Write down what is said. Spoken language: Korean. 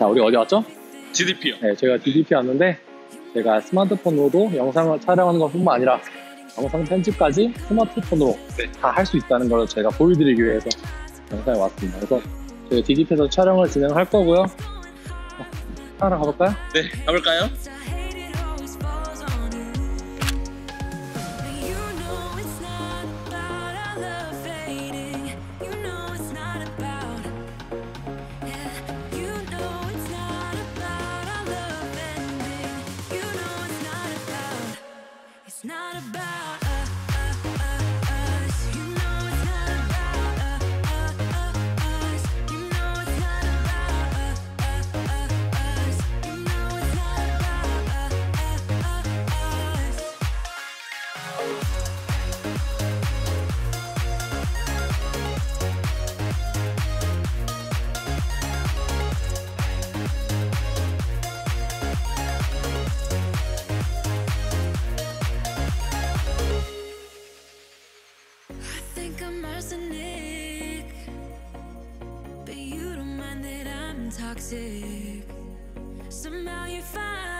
자, 우리 어디 왔죠? GDP요. 네, 제가 GDP 왔는데 제가 스마트폰으로도 영상을 촬영하는 것뿐만 아니라 영상 편집까지 스마트폰으로 네. 다할 수 있다는 걸 제가 보여드리기 위해서 영상에 왔습니다. 그래서 저희 g d p 에서 촬영을 진행할 거고요. 하러 어, 가볼까요? 네, 가볼까요? It's not about toxic. Somehow you find.